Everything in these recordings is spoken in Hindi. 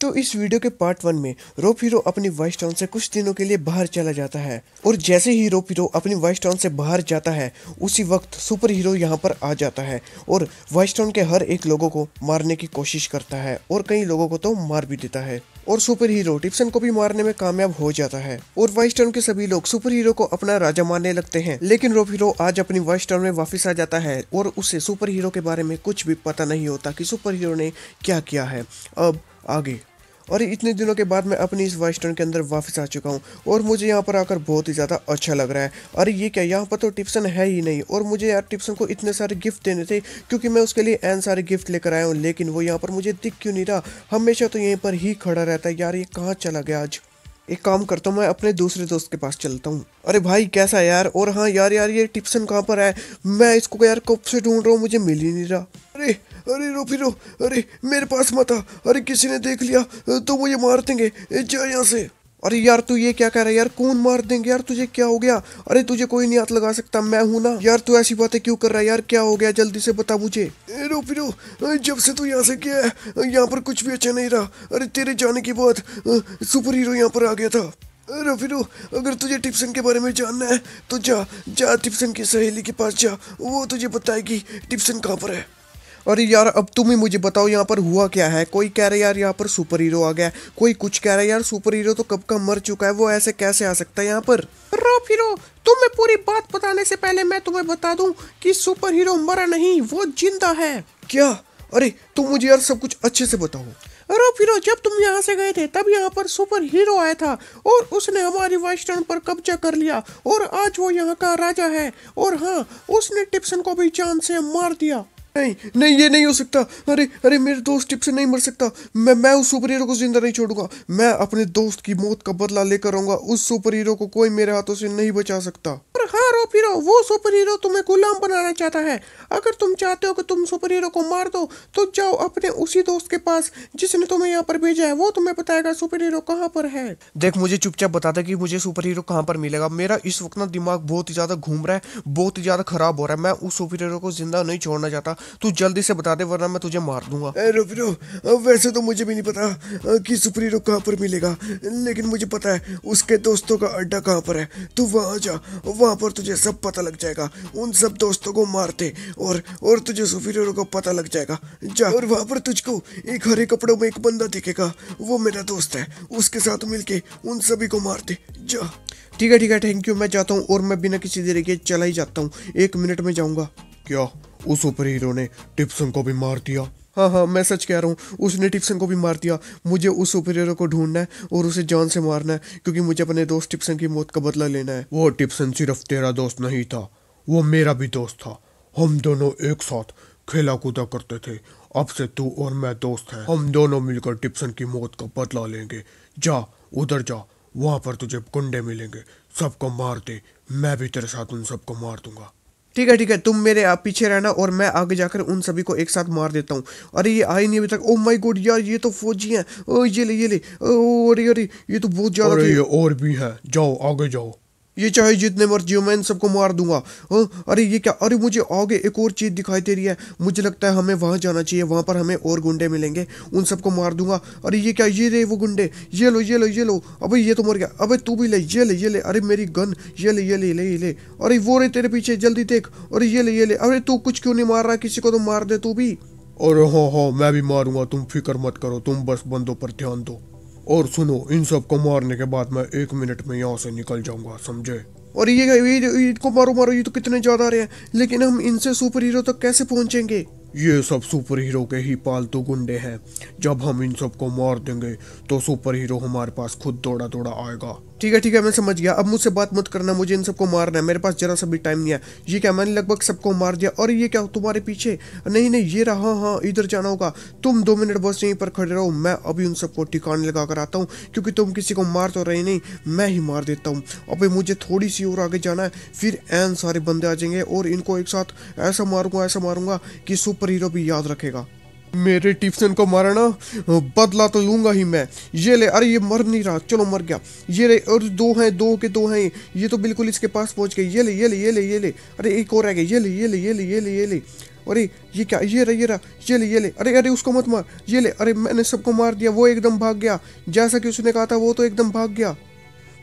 तो इस वीडियो के पार्ट वन में रोप हीरो अपनी वाइस टाउन से कुछ दिनों के लिए बाहर चला जाता है। और जैसे ही रोप हीरो अपनी वाइस टाउन से बाहर जाता है, उसी वक्त सुपर हीरो यहाँ पर आ जाता है और वाइस टाउन के हर एक लोगों को मारने की कोशिश करता है और कई लोगों को तो मार भी देता है। और सुपर हीरो टिप्सन को भी मारने में कामयाब हो जाता है। और वाइस टाउन के सभी लोग सुपर हीरो को अपना राजा मानने लगते हैं। लेकिन रोप हीरो आज अपनी वाइस टाउन में वापस आ जाता है और उसे सुपर हीरो के बारे में कुछ भी पता नहीं होता कि सुपर हीरो ने क्या किया है। अब आगे। और इतने दिनों के बाद मैं अपनी इस वाइस वेस्टर्न के अंदर वापस आ चुका हूँ और मुझे यहाँ पर आकर बहुत ही ज़्यादा अच्छा लग रहा है। अरे ये क्या? यहाँ पर तो टिप्सन है ही नहीं। और मुझे यार टिप्सन को इतने सारे गिफ्ट देने थे क्योंकि मैं उसके लिए एन सारे गिफ्ट लेकर आया हूँ, लेकिन वो यहाँ पर मुझे दिख क्यों नहीं रहा? हमेशा तो यहीं पर ही खड़ा रहता है। यार ये कहाँ चला गया आज? एक काम करता हूँ, मैं अपने दूसरे दोस्त के पास चलता हूँ। अरे भाई, कैसा यार? और हाँ यार यार ये टिप्सन कहाँ पर है? मैं इसको यार कब से ढूंढ रहा हूँ, मुझे मिल ही नहीं रहा। अरे अरे रो, अरे मेरे पास मत आ। अरे किसी ने देख लिया तो मुझे मार देंगे। जा यहाँ से। अरे यार, तू ये क्या कह रहा है? यार, कौन मार देंगे? यार, तुझे क्या हो गया? अरे तुझे कोई नहीं हाथ लगा सकता, मैं हूँ ना। यार, तू ऐसी बातें क्यों कर रहा है? यार, क्या हो गया? जल्दी से बता मुझे। रो फिरो जब से तू यहाँ से गया है, यहाँ पर कुछ भी अच्छा नहीं रहा। अरे तेरे जाने के बाद सुपर हीरो यहाँ पर आ गया था। अरे फिरो अगर तुझे टिप्सन के बारे में जानना है तो जा जा टिप्सन की सहेली के पास जा। वो तुझे बताएगी, टिप्सन कहाँ पर है। अरे यार, अब तुम ही मुझे बताओ यहाँ पर हुआ क्या है? कोई कह रहा है, यार, यहाँ पर सुपर हीरो आ गया कोई कुछ कह रहा है, यार सुपर हीरो तो कब का मर चुका है? वो ऐसे कैसे आ सकता है यहाँ पर? रो फिरो तुम्हें पूरी बात बताने से पहले मैं तुम्हें बता दूँ कि सुपर हीरो मरा नहीं, वो ज़िंदा है। क्या? अरे, तुम मुझे यार सब कुछ अच्छे से बताओ। अरे फिर जब तुम यहाँ से गए थे, तब यहाँ पर सुपर हीरो आया था और उसने हमारी वेस्टर्न पर कब्जा कर लिया और आज वो यहाँ का राजा है। और हाँ उसने टिप्सन को भी जान से मार दिया। नहीं नहीं, ये नहीं हो सकता। अरे अरे, मेरे दोस्त टिप से नहीं मर सकता। मैं मैं उस सुपर हीरो को ज़िंदा नहीं छोड़ूँगा। मैं अपने दोस्त की मौत का बदला लेकर आऊँगा। उस सुपर हीरो को कोई मेरे हाथों से नहीं बचा सकता। हाँ रो फिरो वो सुपर हीरो तुम्हें गुलाम बनाना चाहता है। अगर तुम चाहते हो कि तुम सुपर हीरो को मार दो तो जाओ अपने उसी दोस्त के पास जिसने तुम्हें यहाँ पर भेजा है। वो तुम्हें बताएगा सुपर हीरो कहाँ पर है। देख मुझे चुपचाप बता दे कि मुझे सुपर हीरो कहाँ पर मिलेगा। मेरा इस वक्त ना दिमाग बहुत ही ज़्यादा घूम रहा है बहुत ही ज़्यादा खराब हो रहा है। मैं उस सुपर हीरो को ज़िंदा नहीं छोड़ना चाहता। तू जल्दी से बता दे वरना मैं तुझे मार दूँगा। वैसे तो मुझे भी नहीं पता कि सुपर हीरो कहाँ पर मिलेगा। लेकिन मुझे पता है उसके दोस्तों का अड्डा कहाँ पर है। तू वहाँ जा वहाँ पर तुझे सब पता लग जाएगा। उन सब दोस्तों को मारते और और तुझे सुपीरियरों को पता लग जाएगा। जा और वहाँ पर तुझको एक हरे कपड़ों में एक बंदा दिखेगा। वो मेरा दोस्त है। उसके साथ मिलके उन सभी को मारते। जा। ठीक है ठीक है थैंक यू मैं जाता हूँ और मैं बिना किसी देरी के चला ही जाता हूँ। एक मिनट में जाऊँगा। क्या? उस सुपर हीरो ने टिप्सन को भी मार दिया। हाँ हाँ मैं सच कह रहा हूँ, उसने टिप्सन को भी मार दिया। मुझे उस सुपर हीरो को ढूंढना है और उसे जान से मारना है, क्योंकि मुझे अपने दोस्त टिप्सन की मौत का बदला लेना है। वो टिप्सन सिर्फ़ तेरा दोस्त नहीं था, वो मेरा भी दोस्त था। हम दोनों एक साथ खेला कूदा करते थे। अब से तू और मैं दोस्त हैं। हम दोनों मिलकर टिप्सन की मौत का बदला लेंगे। जा, उधर जा, वहाँ पर तुझे गुंडे मिलेंगे। सबको मार दे, मैं भी तेरे साथ उन सबको मार दूँगा। ठीक है ठीक है तुम मेरे पीछे रहना और मैं आगे जाकर उन सभी को एक साथ मार देता हूँ। अरे ये आई नहीं अभी तक। ओ माई गोड यार ये तो फौजी हैं। ओ ये ले ये ले। ओ अरे अरे ये तो बहुत ज़्यादा ये और भी है। जाओ आगे जाओ। ये चाहे जितने मर्ज़ी हो मैं इन सबको मार दूँगा। हाँ? अरे ये क्या? अरे मुझे आगे एक और चीज़ दिखाई दे रही है। मुझे लगता है हमें वहाँ जाना चाहिए, वहाँ पर हमें और गुंडे मिलेंगे। उन सबको मार दूँगा। अरे ये क्या? ये रे वो गुंडे। ये लो ये लो ये लो। अबे ये तो मर गया। अबे तू भी ले, ये ले ये ले। अरे मेरी गन, ये ले ये ले ले ले। अरे वो रे तेरे पीछे, जल्दी देख। अरे ये ले ये ले। अरे तू कुछ क्यों नहीं मार रहा? किसी को तो मार दे तू भी। अरे हाँ हाँ मैं भी मारूँगा। तुम फ़िक्र मत करो। तुम बस बंदों पर ध्यान दो। और सुनो, इन सबको मारने के बाद मैं एक मिनट में यहाँ से निकल जाऊँगा, समझे? और ये इनको मारो मारो, ये तो कितने ज़्यादा रहे हैं। लेकिन हम इनसे सुपर हीरो तक कैसे पहुँचेंगे? ये सब सुपर हीरो के ही पालतू गुंडे हैं। जब हम इन सबको मार देंगे तो सुपर हीरो हमारे पास खुद दौड़ा दौड़ा आएगा। ठीक है ठीक है, मैं समझ गया। अब मुझसे बात मत करना, मुझे इन सबको मारना है। मेरे पास जरा सा भी टाइम नहीं है। ये क्या, मैंने लगभग सबको मार दिया। और ये क्या, तुम्हारे पीछे? नहीं नहीं, ये रहा हाँ इधर जाना होगा। तुम दो मिनट बस यहीं पर खड़े रहो। मैं अभी उन सबको ठिकाने लगा कर आता हूँ, क्योंकि तुम किसी को मार तो रहे नहीं। मैं ही मार देता हूँ। अभी मुझे थोड़ी सी और आगे जाना है। फिर एन सारे बंदे आ जाएँगे और इनको एक साथ ऐसा मारूँगा ऐसा मारूँगा कि सुपर हीरो भी याद रखेगा। मेरे टिप्सन को मारना बदला तो लूँगा ही मैं ये ले अरे ये मर नहीं रहा चलो मर गया ये ले और दो हैं दो के दो हैं ये तो बिल्कुल इसके पास पहुँच गए ये ले ये ले ये ले ये ले अरे एक और रह गया ये ले ये ले ये ले ये ले ये ले अरे ये क्या ये रहा ये रहा ये ले ये ले अरे अरे उसको मत मार ये ले अरे मैंने सबको मार दिया वो एकदम भाग गया जैसा कि उसने कहा था वो तो एकदम भाग गया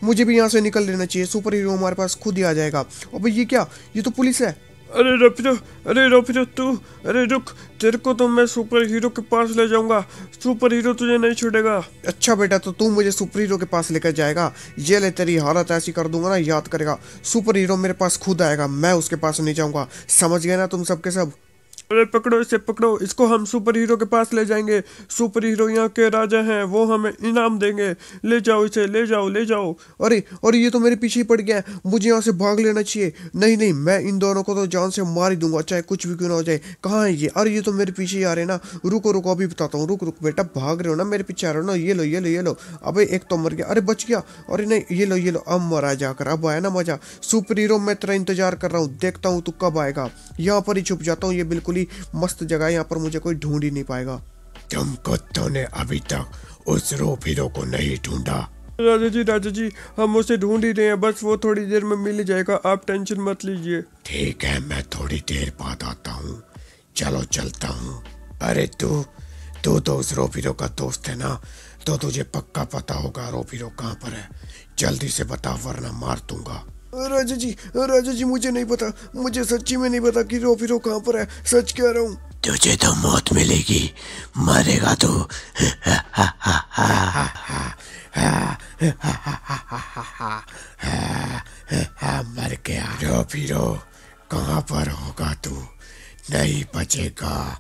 मुझे भी यहाँ से निकल लेना चाहिए सुपर हीरो हमारे पास खुद ही आ जाएगा अबे ये क्या ये तो पुलिस है अरे रफिरो अरे रफिरो तू, अरे रुक, तेरे को तो मैं सुपर हीरो के पास ले जाऊँगा। सुपर हीरो तुझे नहीं छोड़ेगा अच्छा बेटा तो तू मुझे सुपर हीरो के पास लेकर जाएगा। ये ले तेरी हालत ऐसी कर दूँगा ना, याद करेगा। सुपर हीरो मेरे पास खुद आएगा, मैं उसके पास नहीं जाऊँगा। समझ गए ना तुम सबके सब? अरे पकड़ो, इसे पकड़ो। इसको हम सुपर हीरो के पास ले जाएँगे। सुपर हीरो यहाँ के राजा हैं, वो हमें इनाम देंगे। ले जाओ इसे, ले जाओ ले जाओ। अरे अरे, ये तो मेरे पीछे ही पड़ गया मुझे यहाँ से भाग लेना चाहिए। नहीं नहीं, मैं इन दोनों को तो जान से मार ही दूँगा, चाहे कुछ भी क्यों ना हो जाए। कहाँ है ये? अरे, ये तो मेरे पीछे ही आ रहे ना। रुको रुको, अभी बताता हूँ। रुक रुक, बेटा, भाग रहे हो ना मेरे पीछे आ रहे हो ना। ये लो ये लो ये लो। अब, एक तो मर गया। अरे, बच गया। अरे, नहीं, ये लो ये लो। अब मरा जाकर, अब आया ना मज़ा। सुपर हीरो मैं तेरा इंतज़ार कर रहा हूँ। देखता हूँ तू कब आएगा। यहाँ पर ही छुप जाता हूँ, ये बिल्कुल ही मस्त जगह यहाँ पर मुझे कोई ढूंढ ही नहीं पाएगा। तुम कुत्तों ने अभी तक उस रोप हीरो को नहीं ढूंढा। राजा जी राजा जी हम उसे ढूंढ ही रहे हैं बस वो थोड़ी देर में मिल जाएगा आप टेंशन मत लीजिए। ठीक है मैं थोड़ी देर बाद आता हूँ। चलो चलता हूँ। अरे तू तू तो उस रोप का दोस्त है ना? तो तुझे पक्का पता होगा रोप हीरो कहाँ पर है। जल्दी से बता वरना मार दूँगा। राजा जी राजा जी मुझे नहीं पता। मुझे सच्ची में नहीं पता कि रो फिरो कहाँ पर है। सच कह रहा हूँ। तुझे तो मौत मिलेगी। मरेगा तू। मर गया। रो फिरो कहाँ पर होगा तू? नहीं बचेगा।